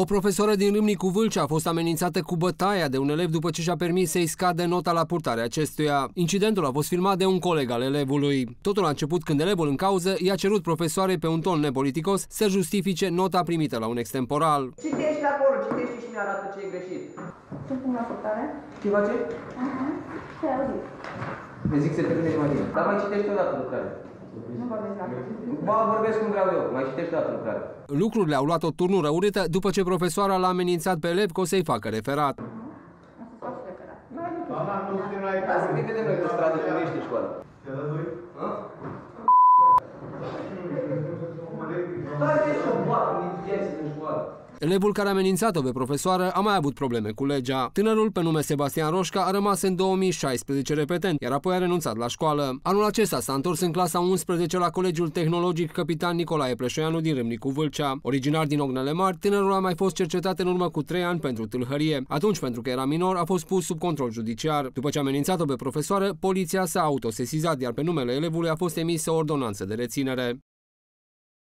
O profesoară din Râmnicu Vâlcea a fost amenințată cu bătaia de un elev după ce și-a permis să-i scade nota la purtarea acestuia. Incidentul a fost filmat de un coleg al elevului. Totul a început când elevul în cauză i-a cerut profesoarei pe un ton nepoliticos să justifice nota primită la un extemporal. Citește acolo, citește și ne arată ce e greșit. Ce pun la purtare? Ce face? Aha. Ce ai auzit? Ne zic să termine mai bine. Dar mai citește o dată lucrare. Nu vorbesc la Ba, vorbesc cum vreau eu. Mai citește o dată lucrare. Lucrurile au luat o turnură urâtă după ce profesoara l-a amenințat pe elev că o să-i facă referat. Am să fac și referat. Doamna, nu suntem la Hai să ne vedem noi pe stradă cum ești în școală. Te dă doi? Dar ești o boată, nu în școală. Elevul care a amenințat-o pe profesoară a mai avut probleme cu legea. Tânărul, pe nume Sebastian Roșca, a rămas în 2016 repetent, iar apoi a renunțat la școală. Anul acesta s-a întors în clasa 11 la Colegiul Tehnologic Capitan Nicolae Preșoianu din Râmnicu Vâlcea. Originar din Ognele Mari, tânărul a mai fost cercetat în urmă cu 3 ani pentru tâlhărie. Atunci, pentru că era minor, a fost pus sub control judiciar. După ce a amenințat-o pe profesoară, poliția s-a autosesizat, iar pe numele elevului a fost emisă o ordonanță de reținere.